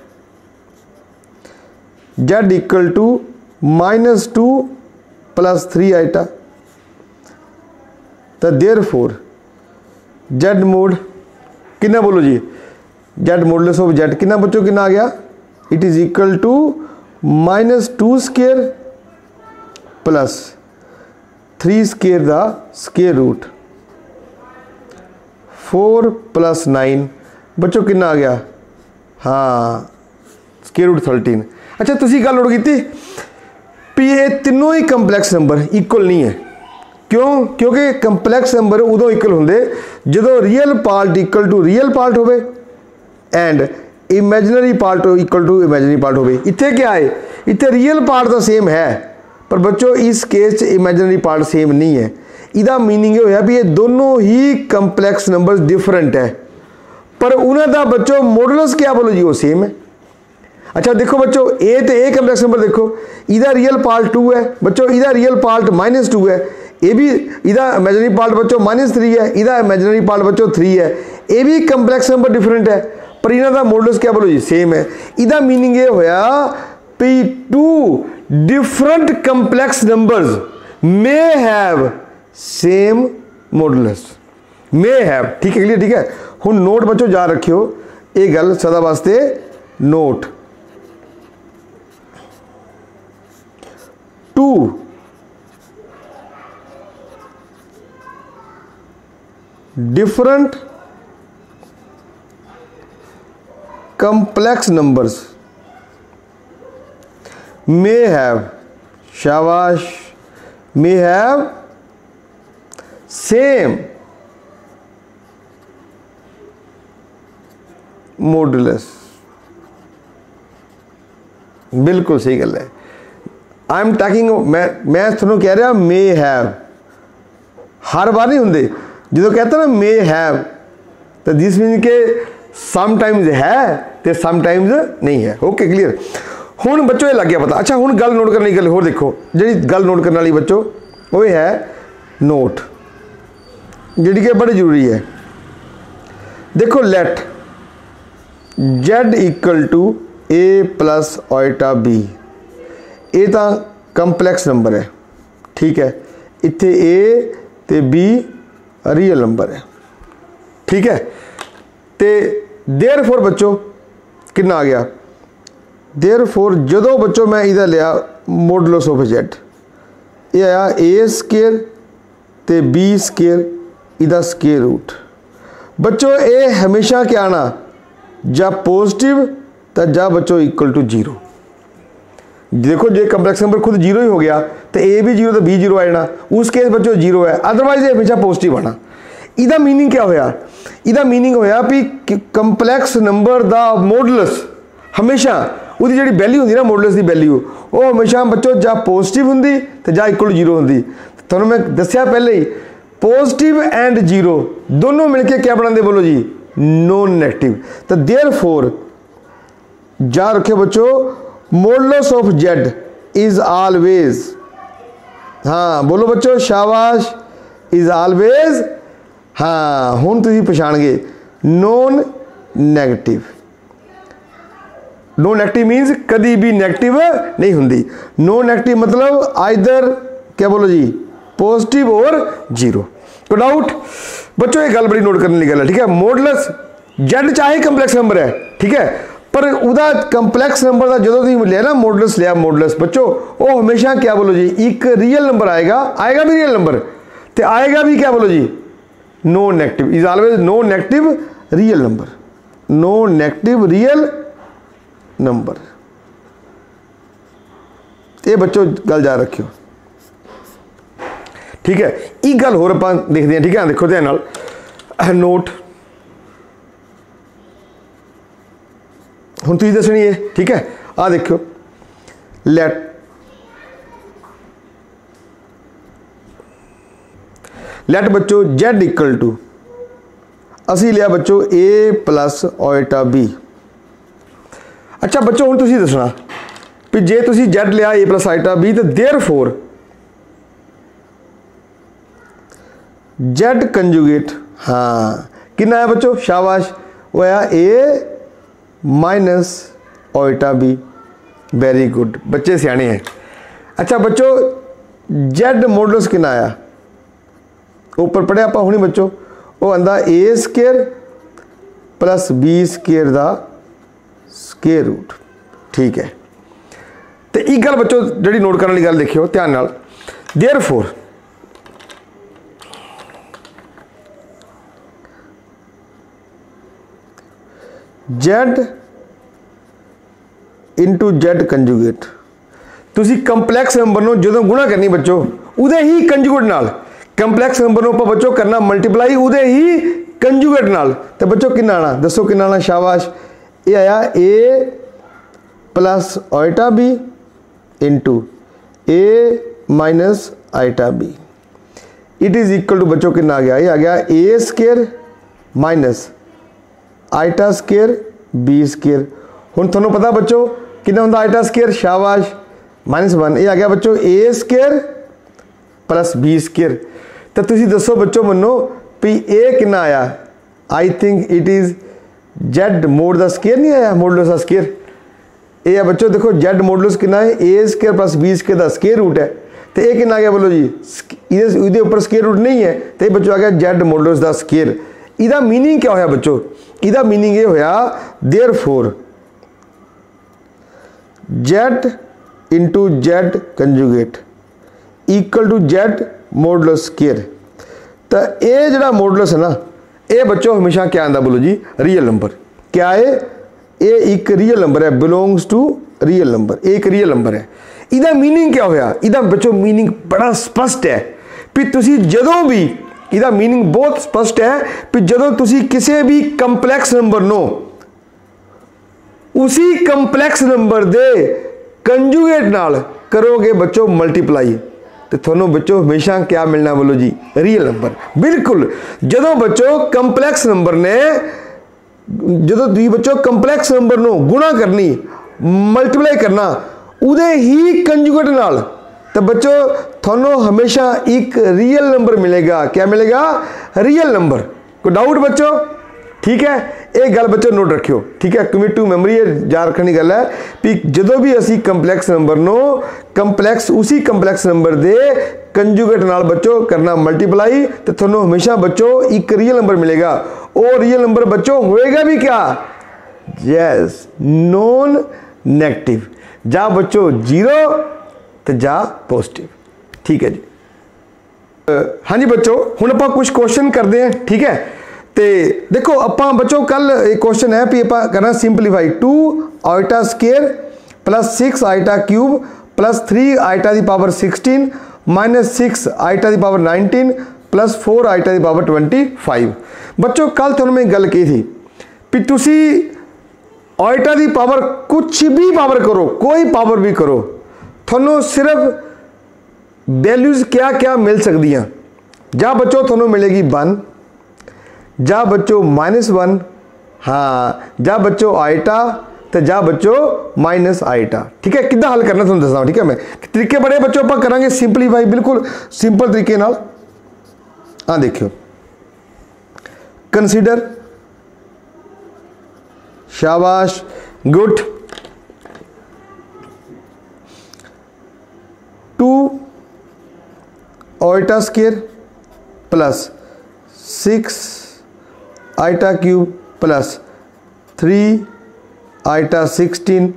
[SPEAKER 1] z equal to minus two plus 3 iota ਤਾਂ therefore z mod ਕਿੰਨਾ ਬੋਲੋ ਜੀ z modulus of z ਕਿੰਨਾ ਬੱਚੋ ਕਿੰਨਾ ਆ ਗਿਆ it is equal to minus 2 square plus 3 square the square root 4 plus 9 ਬੱਚੋ ਕਿੰਨਾ ਆ ਗਿਆ ਹਾਂ ਸਕੁਅਰ ਰੂਟ 13 ਅੱਛਾ ਤੁਸੀਂ ਗੱਲ ਨੋਟ ਕੀਤੀ ਵੀ ਇਹ ਤਿੰਨੋਂ ਹੀ ਕੰਪਲੈਕਸ ਨੰਬਰ ਇਕੁਅਲ ਨਹੀਂ ਹੈ ਕਿਉਂ ਕਿਉਂਕਿ ਕੰਪਲੈਕਸ ਨੰਬਰ ਉਦੋਂ ਇਕੁਅਲ ਹੁੰਦੇ ਜਦੋਂ real part equal to real part ਹੋਵੇ and imaginary part equal to imaginary part ਹੋਵੇ ਇੱਥੇ ਕੀ ਹੈ ਇੱਥੇ ਰੀਅਲ ਪਾਰਟ ਤਾਂ ਸੇਮ ਹੈ ਪਰ ਬੱਚੋ ਇਸ ਕੇਸ 'ਚ ਇਮੇਜਿਨਰੀ ਪਾਰਟ ਸੇਮ ਨਹੀਂ ਹੈ ਇਹਦਾ मीनिंग ਇਹ ਹੋਇਆ ਵੀ ਇਹ ਦੋਨੋਂ ਹੀ ਕੰਪਲੈਕਸ ਨੰਬਰਸ ਡਿਫਰੈਂਟ ਹੈ ਪਰ ਉਹਨਾਂ ਦਾ ਬੱਚੋ ਮੋਡੂਲਸ ਕੀ ਬੋਲੋ ਜੀ ਉਹ ਸੇਮ ਹੈ अच्छा देखो बच्चों ए तो ए कम्प्लेक्स नंबर देखो। इधर रियल पार्ट टू है, बच्चों, इधर रियल पार्ट माइनस टू है। ए भी इधर इमेजनरी पार्ट बच्चों माइनस थ्री है, इधर इमेजनरी पार्ट बच्चों थ्री है। ए भी कम्प्लेक्स नंबर डिफरेंट है। पर इन्हों का मोडल्स क्या बोलो जी? सेम है। इधर मीनिंग ये होया P two different complex number may have same modulus may have ठीक है क्लियर ठीक है? हूँ नोट बच्चों जा रखियो। ये गल सदा वास्ते note two. Different complex numbers. May have शाबाश। मे हैव सेम मोडलेस बिल्कुल सही गल है। ਆਈ ਐਮ ਟਾਕਿੰਗ ਮੈਂ ਮੈਂ ਤੁਹਾਨੂੰ ਕਹਿ ਰਿਹਾ ਮੇ ਹੈਵ ਹਰ ਵਾਰ ਨਹੀਂ ਹੁੰਦੇ। ਜਦੋਂ ਕਹਿੰਦਾ ਨਾ ਮੇ ਹੈਵ ਤਾਂ ਦਿਸ ਮੀਨ ਕਿ ਸਮ ਟਾਈਮਸ ਹੈ ਤੇ ਸਮ ਟਾਈਮਸ ਨਹੀਂ ਹੈ। ਓਕੇ ਕਲੀਅਰ ਹੁਣ ਬੱਚੋ, ਇਹ ਲੱਗ ਗਿਆ ਪਤਾ। ਅੱਛਾ, ਹੁਣ ਗੱਲ ਨੋਟ ਕਰਨ ਵਾਲੀ ਗੱਲ ਹੋਰ ਦੇਖੋ। ਜਿਹੜੀ ਗੱਲ ਨੋਟ ਕਰਨ ਵਾਲੀ ਬੱਚੋ, ਉਹ ਇਹ ਹੈ ਨੋਟ ਜਿਹੜੀ ਕਿ ਬੜੀ ਜ਼ਰੂਰੀ ਹੈ। ਦੇਖੋ let z equal to a plus iota b ਇਹ ਤਾਂ ਕੰਪਲੈਕਸ ਨੰਬਰ ਹੈ ਠੀਕ ਹੈ ਇੱਥੇ a ਤੇ b ਰੀਅਲ ਨੰਬਰ ਹੈ ਠੀਕ ਹੈ ਤੇ देयरफॉर ਬੱਚੋ ਕਿੰਨਾ ਆ ਗਿਆ देयरफॉर ਜਦੋਂ ਬੱਚੋ ਮੈਂ ਇਹਦਾ ਲਿਆ ਮੋਡੂਲਸ ਆਫ z ਇਹ ਆਇਆ a ਸਕੁਅਰ ਤੇ b ਸਕੁਅਰ ਇਹਦਾ ਸਕੁਅਰ ਰੂਟ ਬੱਚੋ ਇਹ ਹਮੇਸ਼ਾ ਕੀ ਆਣਾ ਜਾਂ ਪੋਜ਼ਿਟਿਵ ਤਾਂ ਜਾਂ ਬੱਚੋ ਇਕੁਅਲ ਟੂ 0 ਦੇਖੋ ਜੇ ਕੰਪਲੈਕਸ ਨੰਬਰ ਖੁਦ 0 ਹੀ ਹੋ ਗਿਆ ਤੇ a ਵੀ 0 ਤੇ b 0 ਆ ਜਾਣਾ ਉਸ ਕੇਸ ਬੱਚੋ 0 ਹੈ ਅਦਰਵਾਈਜ਼ ਇਹ ਹਮੇਸ਼ਾ ਪੋਜ਼ਿਟਿਵ ਆਣਾ ਇਹਦਾ मीनिंग ਕੀ ਹੋਇਆ ਇਹਦਾ मीनिंग ਹੋਇਆ ਵੀ ਕੰਪਲੈਕਸ ਨੰਬਰ ਦਾ ਮੋਡੂਲਸ ਹਮੇਸ਼ਾ ਉਹਦੀ ਜਿਹੜੀ ਵੈਲਿਊ ਹੁੰਦੀ ਨਾ ਮੋਡੂਲਸ ਦੀ ਵੈਲਿਊ ਉਹ ਹਮੇਸ਼ਾ ਬੱਚੋ ਜਾਂ ਪੋਜ਼ਿਟਿਵ ਹੁੰਦੀ ਤੇ ਜਾਂ ਇਕੁਅਲ 0 ਹੁੰਦੀ ਤੁਹਾਨੂੰ ਮੈਂ ਦੱਸਿਆ ਪਹਿਲੇ ਹੀ ਪੋਜ਼ਿਟਿਵ ਐਂਡ 0 ਦੋਨੋਂ ਮਿਲ ਕੇ ਕੀ ਬਣਾਉਂਦੇ ਬੋਲੋ ਜੀ ਨੋਨ ਨੈਗੇਟਿਵ ਤਾਂ देयरफॉर ਜਾ ਰੱਖੇ ਬੱਚੋ modulus of z is always. हाँ बोलो बच्चों, शाबाश। Is always. हाँ हूँ तुम पछाण गए non negative. Non negative means कभी भी नैगेटिव नहीं होंगी नॉन नैगेटिव मतलब आइदर, क्या बोलो जी, पॉजिटिव और ज़ीरो। कोई डाउट, बच्चों, एक गल बड़ी नोट करने की गल है, ठीक है? मोडलस जेड चाहे कंप्लेक्स नंबर है, ठीक है? ਪਰ ਉਹਦਾ ਕੰਪਲੈਕਸ ਨੰਬਰ ਦਾ ਜਦੋਂ ਤੁਸੀਂ ਲਿਆ ਨਾ ਮੋਡਲਸ ਲਿਆ ਮੋਡਲਸ ਬੱਚੋ ਉਹ ਹਮੇਸ਼ਾ ਕੀ ਬੋਲੋ ਜੀ ਇੱਕ ਰੀਅਲ ਨੰਬਰ ਆਏਗਾ ਆਏਗਾ ਵੀ ਰੀਅਲ ਨੰਬਰ ਤੇ ਆਏਗਾ ਵੀ ਕੀ ਬੋਲੋ ਜੀ no negative is always no negative real number no negative real number ਇਹ ਬੱਚੋ ਗੱਲ ਜਾ ਰੱਖਿਓ ਠੀਕ ਹੈ ਇਹ ਗੱਲ ਹੋਰ ਆਪਾਂ ਦੇਖਦੇ ਹਾਂ ਠੀਕ ਹੈ ਦੇਖੋ ਧਿਆਨ ਨਾਲ ਹੁਣ ਤੁਸੀਂ ਦੱਸਣੀ ਹੈ ਠੀਕ ਹੈ ਆ ਦੇਖਿਓ ਲੈਟ ਲੈਟ ਬੱਚੋ z ਇਕੁਅਲ ਟੂ ਅਸੀਂ ਲਿਆ ਬੱਚੋ a ਪਲਸ ਓਇਟਾ b ਅੱਛਾ ਬੱਚੋ ਹੁਣ ਤੁਸੀਂ ਦੱਸਣਾ ਵੀ ਜੇ ਤੁਸੀਂ z ਲਿਆ a ਪਲਸ ਆਈਟਾ b ਤਾਂ देयरफॉर z ਕੰਜੂਗੇਟ ਹਾਂ ਕਿੰਨਾ ਹੈ ਬੱਚੋ ਸ਼ਾਬਾਸ਼ ਹੋਇਆ a minus iota b very good ਬੱਚੇ ਸਿਆਣੇ ਹੈ ਅੱਛਾ ਬੱਚੋ z ਮੋਡੂਲਸ ਕਿੰਨਾ ਆਇਆ ਉੱਪਰ ਪੜਿਆ ਆਪਾਂ ਹੁਣੀ ਬੱਚੋ ਉਹ ਆਂਦਾ a square plus b square the square route ਠੀਕ ਹੈ ਤੇ ਇੱਕ ਗੱਲ ਬੱਚੋ ਜਿਹੜੀ ਨੋਟ ਕਰਨ ਵਾਲੀ ਗੱਲ ਦੇਖਿਓ ਧਿਆਨ ਨਾਲ therefore z into z conjugate ਤੁਸੀਂ ਕੰਪਲੈਕਸ ਨੰਬਰ ਨੂੰ ਜਦੋਂ ਗੁਣਾ ਕਰਨੀ ਬੱਚੋ ਉਹਦੇ ਹੀ ਕੰਜੂਗੇਟ ਨਾਲ ਕੰਪਲੈਕਸ ਨੰਬਰ ਨੂੰ ਆਪਾਂ ਬੱਚੋ ਕਰਨਾ ਮਲਟੀਪਲਾਈ ਉਹਦੇ ਹੀ ਕੰਜੂਗੇਟ ਨਾਲ ਤੇ ਬੱਚੋ ਕਿੰਨਾ ਆਣਾ ਦੱਸੋ ਕਿੰਨਾ ਆਣਾ ਸ਼ਾਬਾਸ਼ ਇਹ ਆਇਆ a plus iota b into a minus iota b it is equal to ਬੱਚੋ ਕਿੰਨਾ ਆ ਗਿਆ ਇਹ ਆ ਗਿਆ a square minus ਆਇਟਾ square b square ਹੁਣ ਤੁਹਾਨੂੰ ਪਤਾ ਬੱਚੋ ਕਿੰਨਾ ਹੁੰਦਾ ਆਇਟਾ ਸਕੁਅਰ ਸ਼ਾਬਾਸ਼ -1 ਇਹ ਆ ਗਿਆ ਬੱਚੋ a square plus b square ਤਾਂ ਤੁਸੀਂ ਦੱਸੋ ਬੱਚੋ ਮੰਨੋ ਵੀ a ਕਿੰਨਾ ਆਇਆ I think it is z mod the square ਨਹੀਂ ਆਇਆ ਮੋਡੂਲਸ ਦਾ ਸਕੁਅਰ ਇਹ ਆ ਬੱਚੋ ਦੇਖੋ z ਮੋਡੂਲਸ ਕਿੰਨਾ ਹੈ a square plus b square the square route ਹੈ ਤੇ ਇਹ ਕਿੰਨਾ ਆ ਗਿਆ ਬੋਲੋ ਜੀ ਇਹਦੇ ਇਹਦੇ ਉੱਪਰ ਸਕੁਅਰ ਰੂਟ ਨਹੀਂ ਹੈ ਤੇ ਇਹ ਬੱਚੋ ਆ ਗਿਆ z ਮੋਡੂਲਸ ਦਾ ਸਕੁਅਰ ਇਹਦਾ मीनिंग ਕੀ ਹੋਇਆ ਬੱਚੋ ਇਹਦਾ मीनिंग ਇਹ ਹੋਇਆ therefore z into z conjugate equal to z modulus square ਤਾਂ ਇਹ ਜਿਹੜਾ ਮੋਡੂਲਸ ਹੈ ਨਾ ਇਹ ਬੱਚੋ ਹਮੇਸ਼ਾ ਕੀ ਆਂਦਾ ਬੋਲੋ ਜੀ ਰੀਅਲ ਨੰਬਰ ਕਿਆ ਹੈ ਇਹ ਇੱਕ ਰੀਅਲ ਨੰਬਰ ਹੈ ਬਿਲੋਂਗਸ ਟੂ ਰੀਅਲ ਨੰਬਰ ਇਹ ਇੱਕ ਰੀਅਲ ਨੰਬਰ ਹੈ ਇਹਦਾ मीनिंग ਕੀ ਹੋਇਆ ਇਹਦਾ ਬੱਚੋ मीनिंग ਬੜਾ ਸਪਸ਼ਟ ਹੈ ਵੀ ਤੁਸੀਂ ਜਦੋਂ ਵੀ ਇਹਦਾ मीनिंग ਬਹੁਤ ਸਪਸ਼ਟ ਹੈ ਕਿ ਜਦੋਂ ਤੁਸੀਂ ਕਿਸੇ ਵੀ ਕੰਪਲੈਕਸ ਨੰਬਰ ਨੂੰ ਉਸੇ ਕੰਪਲੈਕਸ ਨੰਬਰ ਦੇ ਕੰਜੂਗੇਟ ਨਾਲ ਕਰੋਗੇ ਬੱਚੋ ਮਲਟੀਪਲਾਈ ਤੇ ਤੁਹਾਨੂੰ ਬੱਚੋ ਹਮੇਸ਼ਾ ਕੀ ਮਿਲਣਾ ਬੋਲੋ ਜੀ ਰੀਅਲ ਨੰਬਰ ਬਿਲਕੁਲ ਜਦੋਂ ਬੱਚੋ ਕੰਪਲੈਕਸ ਨੰਬਰ ਨੇ ਜਦੋਂ ਤੁਸੀਂ ਬੱਚੋ ਕੰਪਲੈਕਸ ਨੰਬਰ ਨੂੰ ਗੁਣਾ ਕਰਨੀ ਮਲਟੀਪਲਾਈ ਕਰਨਾ ਉਹਦੇ ਹੀ ਕੰਜੂਗੇਟ ਨਾਲ तो बच्चों, थोनो हमेशा एक रियल नंबर मिलेगा। क्या मिलेगा? रियल नंबर को डाउट बच्चों? ठीक है? एक गल बच्चों नोट रखियो। ठीक है? कमिट टू मैमरी है, याद रखने की गल है कि जो भी असी कंपलैक्स नंबर नो कंपलैक्स उसी कंपलैक्स नंबर दे कंजुगेट नाल बचो करना मल्टीप्लाई तो थोड़ा हमेशा बचो एक रियल नंबर मिलेगा। और रियल नंबर बचो होएगा भी क्या? यस नॉन नेगेटिव जा बचो ज़ीरो ਤੇ ਜਾਂ ਪੋਜ਼ਿਟਿਵ ਠੀਕ ਹੈ ਜੀ ਹਾਂਜੀ ਬੱਚੋ ਹੁਣ ਆਪਾਂ ਕੁਝ ਕੁਐਸਚਨ ਕਰਦੇ ਹਾਂ ਠੀਕ ਹੈ ਤੇ ਦੇਖੋ ਆਪਾਂ ਬੱਚੋ ਕੱਲ ਇੱਕ ਕੁਐਸਚਨ ਹੈ ਵੀ ਆਪਾਂ ਕਰਨਾ simplify 2 iota square 6 iota cube 3 iota ਦੀ ਪਾਵਰ 16 6 ਆਇਟਾ ਦੀ ਪਾਵਰ 19 4 ਆਇਟਾ ਦੀ ਪਾਵਰ 25 ਬੱਚੋ ਕੱਲ ਤੁਹਾਨੂੰ ਮੈਂ ਗੱਲ ਕਹੀ ਸੀ ਵੀ ਤੁਸੀਂ ਆਇਟਾ ਦੀ ਪਾਵਰ ਕੁਝ ਵੀ ਪਾਵਰ ਕਰੋ ਕੋਈ ਪਾਵਰ ਵੀ ਕਰੋ ਤੁਹਾਨੂੰ ਸਿਰਫ ਵੈਲਿਊਜ਼ ਕਿਆ ਕਿਆ ਮਿਲ ਸਕਦੀਆਂ? ਜਾਂ ਬੱਚੋ, ਤੁਹਾਨੂੰ ਮਿਲੇਗੀ 1 ਜਾਂ ਬੱਚੋ -1 ਹਾਂ, ਜਾਂ ਬੱਚੋ ਆਇਟਾ ਤੇ ਜਾਂ ਬੱਚੋ ਮਾਈਨਸ ਆਇਟਾ ਠੀਕ ਹੈ? ਕਿੱਦਾਂ ਹੱਲ ਕਰਨਾ ਤੁਹਾਨੂੰ ਦੱਸਦਾ ਠੀਕ ਹੈ ਮੈਂ? ਤਰੀਕੇ ਬੜੇ ਬੱਚੋ, ਆਪਾਂ ਕਰਾਂਗੇ ਸਿੰਪਲੀਫਾਈ ਬਿਲਕੁਲ ਸਿੰਪਲ ਤਰੀਕੇ ਨਾਲ। ਆ ਦੇਖਿਓ। ਕੰਸੀਡਰ ਸ਼ਾਬਾਸ਼, good. Iota square plus six iota cube plus three iota sixteen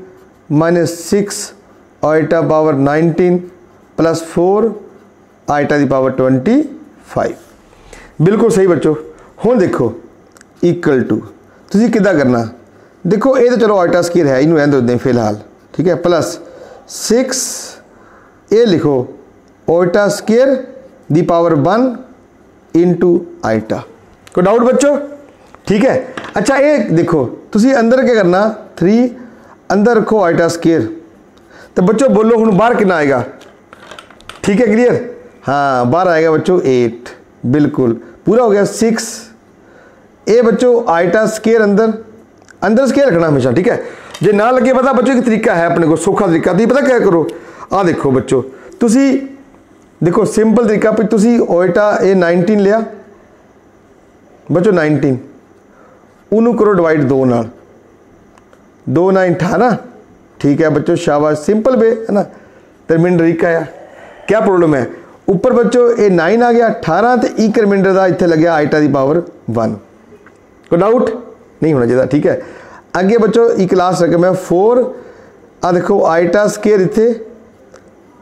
[SPEAKER 1] minus six iota power nineteen plus four iota की पावर ट्वेंटी फाइव बिल्कुल सही बच्चों हूँ देखो इक्वल टू तुम कि करना? देखो ये तो चलो आइटा स्केयर है इनू दें फ़िलहाल, ठीक है? प्लस सिक्स ये लिखो ओइटा स्केयर दी पावर वन इंटू आइटा कोई डाउट बच्चों? ठीक है? अच्छा एक देखो तुम अंदर क्या करना? थ्री अंदर रखो आइटा स्केयर तो बच्चों, बोलो हूँ बार कितना आएगा? ठीक है क्लियर हाँ बार आएगा बच्चों एट बिल्कुल। पूरा हो गया सिक्स ए बच्चों आइटा स्केयर अंदर। अंदर स्केयर रखना हमेशा, ठीक है? जो ना लगे, पता बच्चों, एक तरीका है अपने को, सौखा तरीका। तो पता क्या करो? आ देखो बच्चों तुम ਦੇਖੋ ਸਿੰਪਲ ਤਰੀਕਾ ਵੀ ਤੁਸੀਂ ਓਇਟਾ ਇਹ 19 ਲਿਆ ਬੱਚੋ 19 ਉਹਨੂੰ ਕਰੋ ਡਿਵਾਈਡ 2 ਨਾਲ 2 9 18 ठीक है बच्चों शाबाश सिंपल वे है ना रिमाइंडर एक आया क्या प्रॉब्लम है ਉੱਪਰ ਬੱਚੋ ਇਹ 9 ਆ ਗਿਆ 18 ਤੇ ਇੱਕ ਰਿਮਾਈਂਡਰ ਦਾ ਇੱਥੇ ਲੱਗਿਆ ਆਈਟਾ ਦੀ ਪਾਵਰ 1 ਕੋ ਡਾਊਟ ਨਹੀਂ ਹੋਣਾ ਚਾਹੀਦਾ ਠੀਕ ਹੈ ਅੱਗੇ ਬੱਚੋ ਇੱਕ ਲਾਸਟ ਰਕਮ ਹੈ 4 ਆ ਦੇਖੋ ਆਈਟਾ ਸਕੁਅਰ ਇੱਥੇ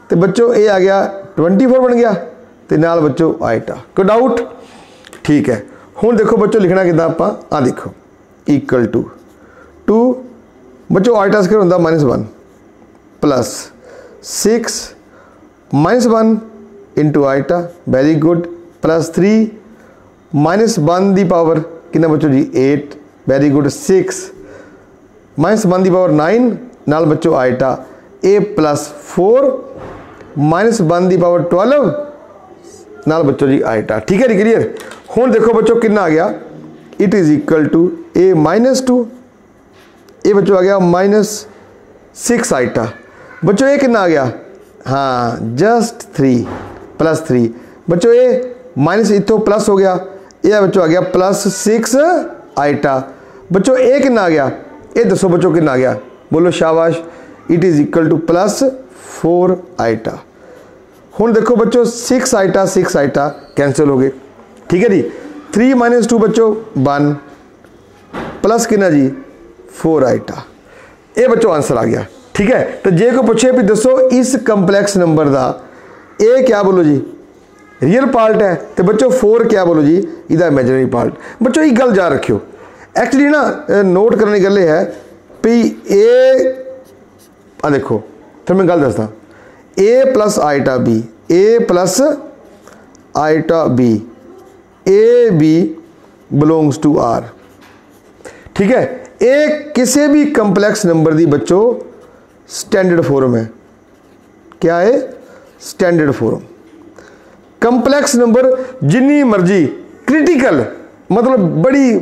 [SPEAKER 1] ਤੇ ਬੱਚੋ ਇਹ ਆ ਗਿਆ 24 ਬਣ ਗਿਆ ਤੇ ਨਾਲ ਬੱਚੋ ਆਈਟਾ ਕੋ ਡਾਊਟ ਠੀਕ ਹੈ ਹੁਣ ਦੇਖੋ ਬੱਚੋ ਲਿਖਣਾ ਕਿਦਾਂ ਆਪਾਂ ਆ ਦੇਖੋ ਇਕੁਅਲ ਟੂ 2 ਬੱਚੋ ਆਈਟਾ ਸਕੁਅਰ ਹੁੰਦਾ -1 plus 6 1 into iota very good plus 3 minus 1 ਦੀ ਪਾਵਰ ਕਿੰਨਾ ਬੱਚੋ ਜੀ 8 very good 6 minus 1 ਦੀ ਪਾਵਰ 9 ਨਾਲ ਬੱਚੋ ਆਇਟਾ a plus 4 minus 1 the power 12 ਨਾਲ ਬੱਚੋ ਜੀ ਆਇਟਾ ਠੀਕ ਹੈ ਜੀ ਕਲੀਅਰ ਹੁਣ ਦੇਖੋ ਬੱਚੋ ਕਿੰਨਾ ਆ ਗਿਆ it is equal to a minus 2 ਇਹ ਬੱਚੋ ਆ ਗਿਆ minus 6 ਆਇਟਾ ਬੱਚੋ ਇਹ ਕਿੰਨਾ ਆ ਗਿਆ ਹਾਂ ਜਸਟ 3 प्लस थ्री बच्चों ये माइनस इतो प्लस हो गया यह बच्चों आ गया प्लस सिक्स आइटा बच्चों ए कि आ गया ये दसो बच्चों कि आ गया बोलो शाबाश it is equal to plus four iota ਹੁਣ ਦੇਖੋ ਬੱਚੋ six iota six iota cancel ਹੋ ਗਏ। ਠੀਕ ਹੈ ਜੀ? 3 2 ਬੱਚੋ ਵਨ ਪਲੱਸ ਕਿੰਨਾ ਜੀ? ਫੋਰ ਆਈਟਾ ਇਹ ਬੱਚੋ ਆਨਸਰ ਆ ਗਿਆ। ਠੀਕ ਹੈ? ਤਾਂ ਜੇ ਕੋਈ ਪੁੱਛੇ ਵੀ ਦੱਸੋ ਇਸ ਕੰਪਲੈਕਸ ਨੰਬਰ ਦਾ, ਇਹ ਕਿਆ ਬੋਲੋ ਜੀ? ਰੀਅਲ ਪਾਰਟ ਹੈ। ਤੇ ਬੱਚੋ ਫੋਰ ਕਿਆ ਬੋਲੋ ਜੀ? ਇਹਦਾ ਇਮੇਜਿਨਰੀ ਪਾਰਟ ਬੱਚੋ ਇਹ ਗੱਲ ਯਾਦ ਰੱਖਿਓ। ਐਕਚੁਅਲੀ ਨਾ ਨੋਟ ਕਰਨ ਦੀ ਗੱਲ ਇਹ ਹੈ ਵੀ ਇਹ ਆ ਦੇਖੋ। ਫਿਰ ਮੈਂ ਗੱਲ ਦੱਸਦਾ a iota b a iota b a b belongs to r ਠੀਕ ਹੈ ਇਹ ਕਿਸੇ ਵੀ ਕੰਪਲੈਕਸ ਨੰਬਰ ਦੀ ਬੱਚੋ ਸਟੈਂਡਰਡ ਫਾਰਮ ਹੈ क्या है ਸਟੈਂਡਰਡ ਫੋਰਮ ਕੰਪਲੈਕਸ ਨੰਬਰ ਜਿੰਨੀ ਮਰਜ਼ੀ ਕ੍ਰਿਟੀਕਲ ਮਤਲਬ ਬੜੀ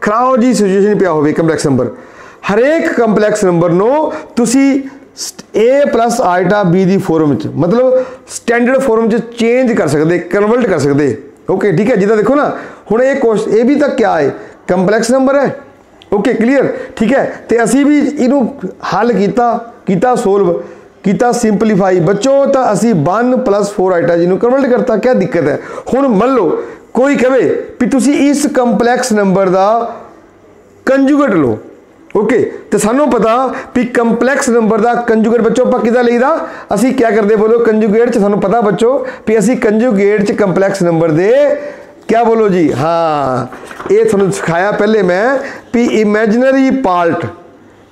[SPEAKER 1] ਖਰਾਬ ਜੀ ਸਿਚੁਏਸ਼ਨ ਪਿਆ ਹੋਵੇ ਕੰਪਲੈਕਸ ਨੰਬਰ ਹਰੇਕ ਕੰਪਲੈਕਸ ਨੰਬਰ ਨੂੰ ਤੁਸੀਂ a ਆਈਟਾ b ਦੀ ਫੋਰਮ ਵਿੱਚ, ਮਤਲਬ ਸਟੈਂਡਰਡ ਫੋਰਮ ਚ ਚੇਂਜ ਕਰ ਸਕਦੇ ਕਨਵਰਟ ਕਰ ਸਕਦੇ। ਓਕੇ ਠੀਕ ਹੈ, ਜਿੱਦਾਂ ਦੇਖੋ ਨਾ, ਹੁਣ ਇਹ ਕੁਐਸਚਨ ਇਹ ਵੀ ਤਾਂ ਕਿਆ ਹੈ? ਕੰਪਲੈਕਸ ਨੰਬਰ ਹੈ। ਓਕੇ ਕਲੀਅਰ ਠੀਕ ਹੈ, ਤੇ ਅਸੀਂ ਵੀ ਇਹਨੂੰ ਹੱਲ ਕੀਤਾ ਕੀਤਾ ਸੋਲਵ ਕੀਤਾ ਸਿੰਪਲੀਫਾਈ ਬੱਚੋ, ਤਾਂ ਅਸੀਂ 1 4 ਆਈਟਾ ਜੀ ਨੂੰ ਕਨਵਰਟ ਕਰਤਾ ਕੀ ਦਿੱਕਤ ਹੈ? ਹੁਣ ਮੰਨ ਲਓ, ਕੋਈ ਕਹੇ ਵੀ ਤੁਸੀਂ ਇਸ ਕੰਪਲੈਕਸ ਨੰਬਰ ਦਾ ਕੰਜੂਗੇਟ ਲਓ। ਓਕੇ ਤੇ ਸਾਨੂੰ ਪਤਾ ਵੀ ਕੰਪਲੈਕਸ ਨੰਬਰ ਦਾ ਕੰਜੂਗੇਟ ਬੱਚੋ ਆਪਾਂ ਕਿਦਾਂ ਲਈਦਾ? ਅਸੀਂ ਕੀ ਕਰਦੇ ਬੋਲੋ ਕੰਜੂਗੇਟ ਚ ਸਾਨੂੰ ਪਤਾ ਬੱਚੋ ਵੀ ਅਸੀਂ ਕੰਜੂਗੇਟ ਚ ਕੰਪਲੈਕਸ ਨੰਬਰ ਦੇ ਕੀ ਬੋਲੋ ਜੀ? ਹਾਂ, ਇਹ ਤੁਹਾਨੂੰ ਸਿਖਾਇਆ ਪਹਿਲੇ ਮੈਂ ਵੀ ਇਮੇਜਿਨਰੀ ਪਾਰਟ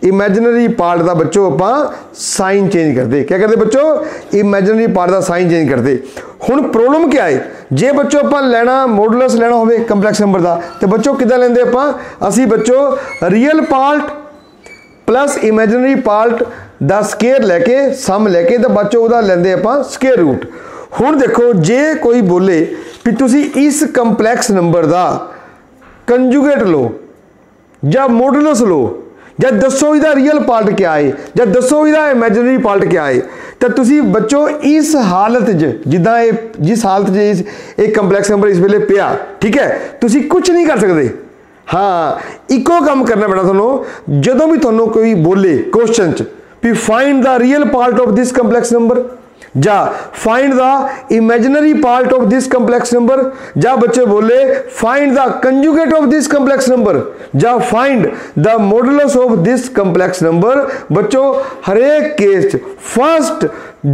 [SPEAKER 1] ਇਮੇਜਿਨਰੀ ਪਾਰਟ ਦਾ ਬੱਚੋ ਆਪਾਂ ਸਾਈਨ ਚੇਂਜ ਕਰਦੇ। ਕੀ ਕਰਦੇ ਬੱਚੋ? ਇਮੇਜਿਨਰੀ ਪਾਰਟ ਦਾ ਸਾਈਨ ਚੇਂਜ ਕਰਦੇ। ਹੁਣ ਪ੍ਰੋਬਲਮ ਕੀ ਆਏ ਜੇ ਬੱਚੋ ਆਪਾਂ ਲੈਣਾ ਮੋਡੂਲਸ ਲੈਣਾ ਹੋਵੇ ਕੰਪਲੈਕਸ ਨੰਬਰ ਦਾ, ਤੇ ਬੱਚੋ ਕਿਦਾਂ ਲੈਂਦੇ ਆਪਾਂ? ਅਸੀਂ ਬੱਚੋ real part plus imaginary part ਦਾ ਸਕੇਅਰ ਲੈ ਕੇ ਸਮ ਲੈ ਕੇ, ਤਾਂ ਬੱਚੋ ਉਹਦਾ ਲੈਂਦੇ ਆਪਾਂ ਸਕੇਅਰ ਰੂਟ ਹੁਣ ਦੇਖੋ, ਜੇ ਕੋਈ ਬੋਲੇ ਵੀ ਤੁਸੀਂ ਇਸ ਕੰਪਲੈਕਸ ਨੰਬਰ ਦਾ ਕੰਜੂਗੇਟ ਲਓ ਜਾਂ ਮੋਡੂਲਸ ਲਓ ਜਦ ਦੱਸੋ ਇਹਦਾ ਰੀਅਲ ਪਾਰਟ ਕੀ ਹੈ ਜਦ ਦੱਸੋ ਇਹਦਾ ਇਮੇਜਿਨਰੀ ਪਾਰਟ ਕੀ ਹੈ ਤਾਂ ਤੁਸੀਂ ਬੱਚੋ ਇਸ ਹਾਲਤ 'ਚ, ਜਿੱਦਾਂ ਇਹ, ਜਿਸ ਹਾਲਤ 'ਚ ਇਹ ਕੰਪਲੈਕਸ ਨੰਬਰ ਇਸ ਵੇਲੇ ਪਿਆ, ਠੀਕ ਹੈ? ਤੁਸੀਂ ਕੁਝ ਨਹੀਂ ਕਰ ਸਕਦੇ। ਹਾਂ, ਇੱਕੋ ਕੰਮ ਕਰਨਾ ਪੈਣਾ ਤੁਹਾਨੂੰ, ਜਦੋਂ ਵੀ ਤੁਹਾਨੂੰ ਕੋਈ ਬੋਲੇ ਕੁਐਸਚਨ 'ਚ, ਵੀ find the real part of this complex number जा find the imaginary part of this complex number जा, बच्चे बोले find the conjugate of this complex number जा find the modulus of this complex number बच्चों, हरेक case first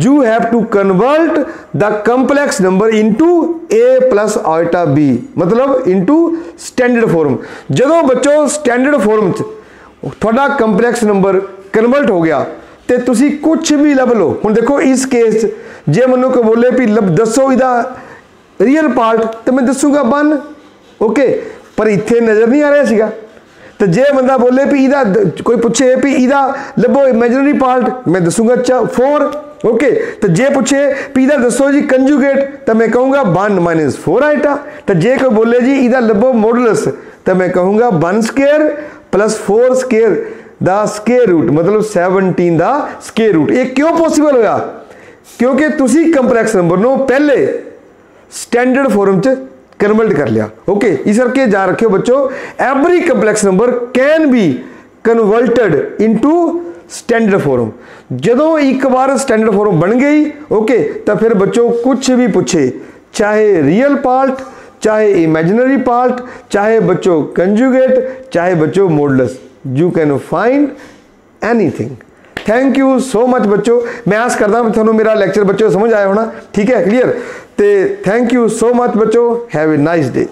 [SPEAKER 1] you have to convert the complex number into a plus iota b मतलब into standard form जो बच्चों standard form थोड़ा complex number convert हो गया ਤੇ ਤੁਸੀਂ ਕੁਝ ਵੀ ਲੱਭ ਲਓ। ਹੁਣ ਦੇਖੋ ਇਸ ਕੇਸ ਜੇ ਮੈਨੂੰ ਕੋ ਬੋਲੇ ਵੀ ਲੱਭ, ਦੱਸੋ ਇਹਦਾ ਰੀਅਲ ਪਾਰਟ ਤੇ ਮੈਂ ਦੱਸੂਗਾ ਬਨ। ਓਕੇ ਪਰ ਇੱਥੇ ਨਜ਼ਰ ਨਹੀਂ ਆ ਰਿਹਾ ਸੀਗਾ। ਤੇ ਜੇ ਬੰਦਾ ਬੋਲੇ ਵੀ ਇਹਦਾ ਕੋਈ ਪੁੱਛੇ ਵੀ ਇਹਦਾ ਲੱਭੋ ਇਮੇਜਿਨਰੀ ਪਾਰਟ ਮੈਂ ਦੱਸੂਗਾ 4 ਓਕੇ ਤੇ ਜੇ ਪੁੱਛੇ ਵੀ ਇਹਦਾ ਦੱਸੋ ਜੀ ਕੰਜੂਗੇਟ ਤਾਂ ਮੈਂ ਕਹੂੰਗਾ 1 4 ਆਈਟਾ ਤਾਂ ਜੇ ਕੋਈ ਬੋਲੇ ਜੀ ਇਹਦਾ ਲੱਭੋ ਮੋਡੂਲਸ ਤਾਂ ਮੈਂ ਕਹੂੰਗਾ 1 square 4 square ਦਾ ਸਕੁਅਰ ਰੂਟ ਮਤਲਬ 17 ਦਾ ਸਕੁਅਰ ਰੂਟ ਇਹ ਕਿਉਂ ਪੋਸੀਬਲ ਹੋਇਆ ਕਿਉਂਕਿ ਤੁਸੀਂ ਕੰਪਲੈਕਸ ਨੰਬਰ ਨੂੰ ਪਹਿਲੇ ਸਟੈਂਡਰਡ ਫਾਰਮ ਚ ਕਨਵਰਟ ਕਰ ਲਿਆ ਓਕੇ ਇਸ ਕਰਕੇ ਜਾ ਰੱਖਿਓ ਬੱਚੋ every complex number can be converted into standard form ਜਦੋਂ ਇੱਕ ਵਾਰ ਸਟੈਂਡਰਡ ਫਾਰਮ ਬਣ ਗਈ ਓਕੇ ਤਾਂ ਫਿਰ ਬੱਚੋ ਕੁਝ ਵੀ ਪੁੱਛੇ ਚਾਹੇ ਰੀਅਲ ਪਾਰਟ चाहे इमेजिनरी पार्ट चाहे बच्चों कंजुगेट चाहे बच्चों modulus you can find anything thank you so much बच्चों मैं आस करता हूँ थोड़ा मेरा लेक्चर बच्चों समझ आया होना ठीक है क्लियर तो थैंक यू सो मच बच्चों हैव ए नाइस डे